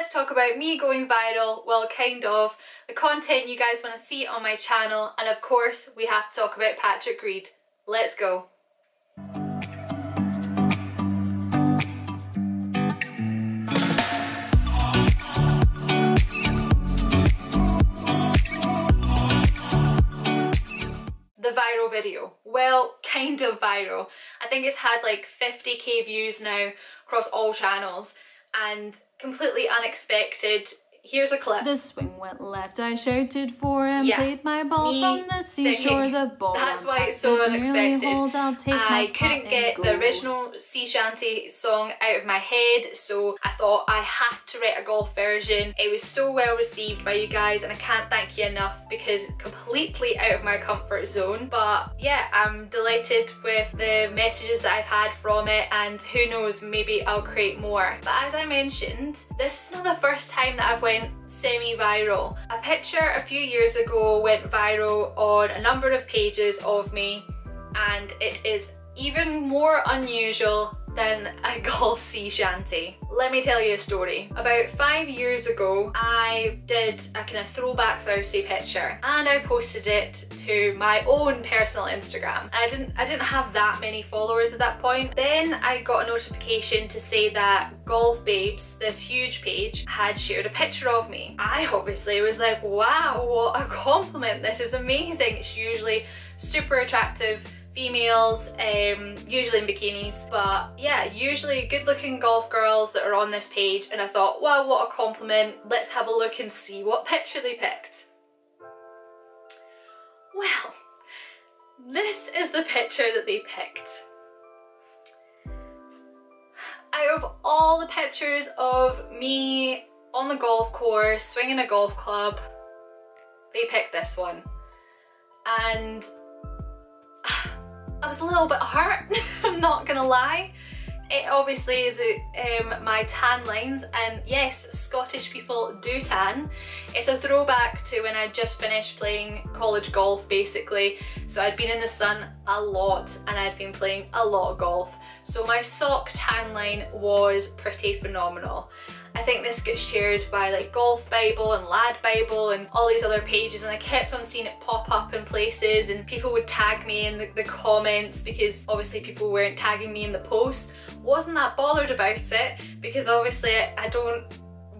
let's talk about me going viral, well kind of, the content you guys want to see on my channel, and of course we have to talk about Patrick Reed. Let's go. the viral video. Well, kind of viral. I think it's had like 50k views now across all channels and completely unexpected Here's a clip. The swing went left. I shouted for and Yeah. played my ball Me from the seashore. singing. The ball. That's why it's so unexpected. hold, I'll take I couldn't get the original sea shanty song out of my head, so I thought I have to write a golf version. It was so well received by you guys, and I can't thank you enough because completely out of my comfort zone. But yeah, I'm delighted with the messages that I've had from it, and who knows, maybe I'll create more. But as I mentioned, this is not the first time that I've went semi-viral. A picture a few years ago went viral on a number of pages of me and it is even more unusual than a golf sea shanty. Let me tell you a story. About five years ago, I did a kind of throwback Thursday picture and I posted it to my own personal Instagram. I didn't I didn't have that many followers at that point. Then I got a notification to say that Golf Babes, this huge page, had shared a picture of me. I obviously was like, wow, what a compliment. This is amazing. It's usually super attractive females, um, usually in bikinis, but yeah, usually good looking golf girls that are on this page and I thought, wow, what a compliment, let's have a look and see what picture they picked. Well, this is the picture that they picked. Out of all the pictures of me on the golf course, swinging a golf club, they picked this one. And was a little bit hurt, I'm not gonna lie. It obviously is um, my tan lines and yes, Scottish people do tan. It's a throwback to when I just finished playing college golf basically. So I'd been in the sun a lot and I'd been playing a lot of golf. So my sock tan line was pretty phenomenal. I think this gets shared by like Golf Bible and Lad Bible and all these other pages and I kept on seeing it pop up in places and people would tag me in the, the comments because obviously people weren't tagging me in the post. Wasn't that bothered about it because obviously I, I don't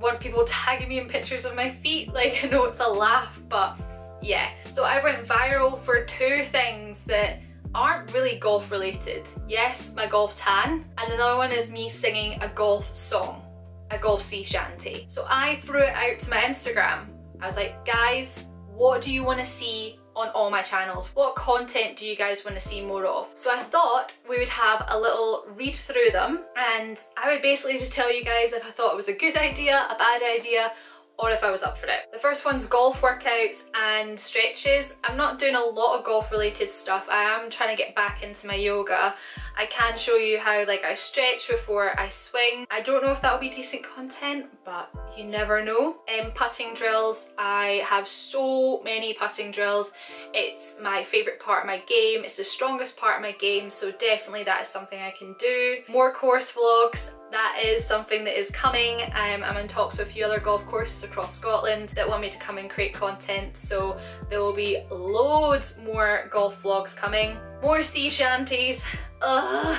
want people tagging me in pictures of my feet. Like I know it's a laugh but yeah. So I went viral for two things that aren't really golf related. Yes, my golf tan and another one is me singing a golf song a golf sea shanty. So I threw it out to my Instagram. I was like, guys, what do you want to see on all my channels? What content do you guys want to see more of? So I thought we would have a little read through them and I would basically just tell you guys if I thought it was a good idea, a bad idea, or if I was up for it. The first one's golf workouts and stretches. I'm not doing a lot of golf related stuff. I am trying to get back into my yoga. I can show you how like I stretch before I swing. I don't know if that'll be decent content, but you never know. Um, putting drills, I have so many putting drills. It's my favourite part of my game. It's the strongest part of my game, so definitely that is something I can do. More course vlogs, that is something that is coming. Um, I'm in talks with a few other golf courses across Scotland that want me to come and create content, so there will be loads more golf vlogs coming. More sea shanties. Ugh,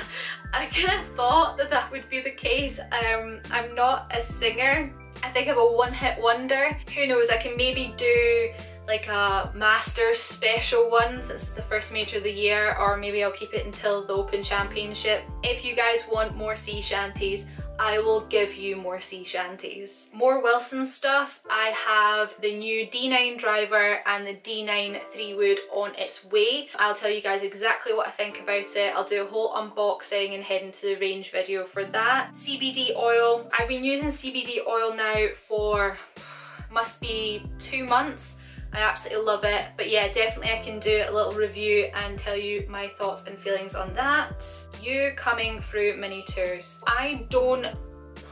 I kind of thought that that would be the case. Um, I'm not a singer. I think I'm a one-hit wonder. Who knows, I can maybe do like a Masters special one since it's the first major of the year or maybe I'll keep it until the Open Championship. If you guys want more sea shanties, I will give you more sea shanties. More Wilson stuff, I have the new D9 driver and the D9 3 wood on its way. I'll tell you guys exactly what I think about it. I'll do a whole unboxing and head into the range video for that. CBD oil, I've been using CBD oil now for must be two months. I absolutely love it. But yeah, definitely I can do a little review and tell you my thoughts and feelings on that. You coming through mini tours. I don't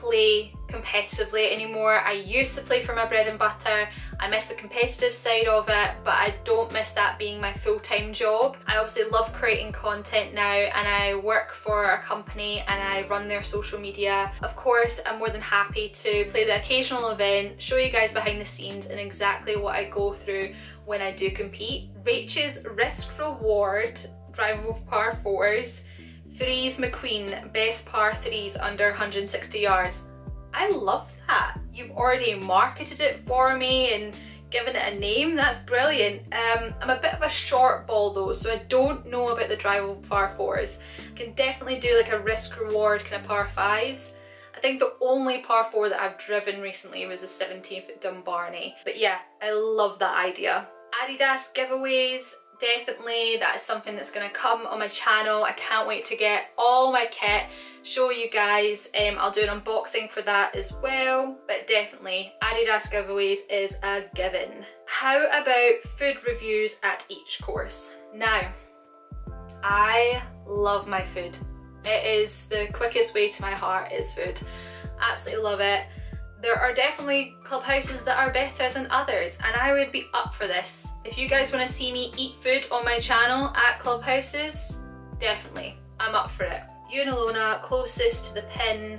play competitively anymore. I used to play for my bread and butter. I miss the competitive side of it, but I don't miss that being my full-time job. I obviously love creating content now and I work for a company and I run their social media. Of course, I'm more than happy to play the occasional event, show you guys behind the scenes and exactly what I go through when I do compete. Rachel's risk reward drivable par fours Threes McQueen, best par threes under 160 yards. I love that. You've already marketed it for me and given it a name, that's brilliant. Um, I'm a bit of a short ball though, so I don't know about the drivable par fours. I can definitely do like a risk reward kind of par fives. I think the only par four that I've driven recently was the 17th at Dumbarnie. But yeah, I love that idea. Adidas giveaways, definitely that is something that's going to come on my channel. I can't wait to get all my kit, show you guys. Um, I'll do an unboxing for that as well. But definitely Adidas giveaways is a given. How about food reviews at each course? Now, I love my food. It is the quickest way to my heart is food. Absolutely love it there are definitely clubhouses that are better than others and I would be up for this. If you guys want to see me eat food on my channel at clubhouses, definitely, I'm up for it. You and Alona, closest to the pin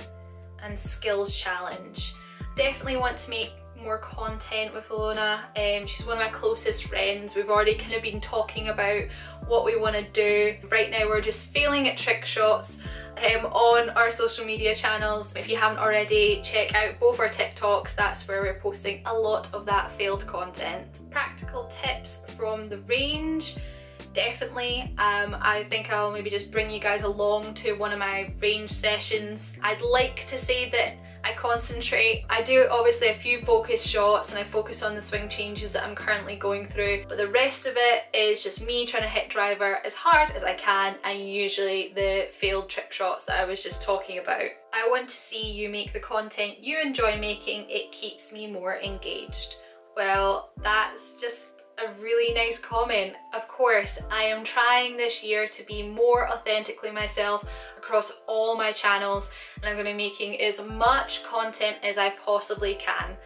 and skills challenge. Definitely want to make more content with Alona. Um, she's one of my closest friends. We've already kind of been talking about what we want to do. Right now we're just failing at trick shots um, on our social media channels. If you haven't already, check out both our TikToks. That's where we're posting a lot of that failed content. Practical tips from the range definitely. Um, I think I'll maybe just bring you guys along to one of my range sessions. I'd like to say that I concentrate. I do obviously a few focus shots and I focus on the swing changes that I'm currently going through, but the rest of it is just me trying to hit driver as hard as I can and usually the failed trick shots that I was just talking about. I want to see you make the content you enjoy making, it keeps me more engaged. Well, that's just a really nice comment. Of course, I am trying this year to be more authentically myself across all my channels and I'm going to be making as much content as I possibly can.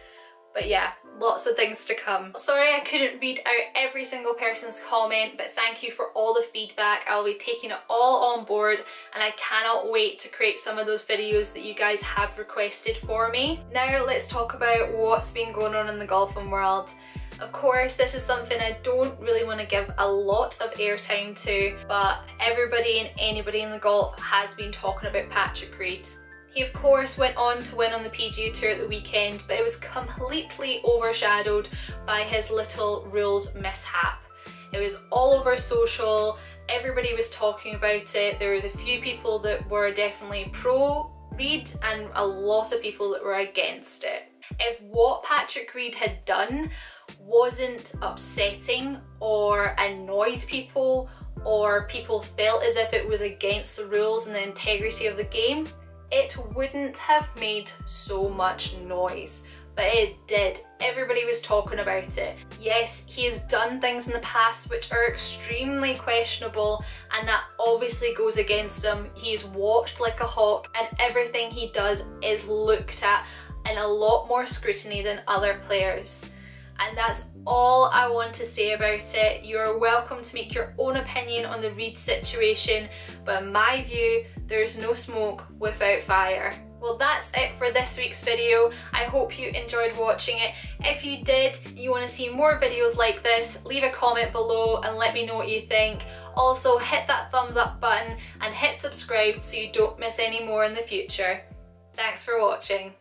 But yeah, lots of things to come. Sorry I couldn't read out every single person's comment, but thank you for all the feedback. I'll be taking it all on board and I cannot wait to create some of those videos that you guys have requested for me. Now let's talk about what's been going on in the golfing world. Of course, this is something I don't really want to give a lot of airtime to, but everybody and anybody in the golf has been talking about Patrick Reed. He of course went on to win on the PGA Tour at the weekend, but it was completely overshadowed by his little rules mishap. It was all over social, everybody was talking about it, there was a few people that were definitely pro Reed and a lot of people that were against it. If what Patrick Reed had done wasn't upsetting or annoyed people or people felt as if it was against the rules and the integrity of the game, it wouldn't have made so much noise. But it did. Everybody was talking about it. Yes, he has done things in the past which are extremely questionable and that obviously goes against him. He's walked like a hawk and everything he does is looked at in a lot more scrutiny than other players and that's all I want to say about it. You're welcome to make your own opinion on the Reed situation, but in my view, there's no smoke without fire. Well that's it for this week's video. I hope you enjoyed watching it. If you did, you want to see more videos like this, leave a comment below and let me know what you think. Also hit that thumbs up button and hit subscribe so you don't miss any more in the future. Thanks for watching.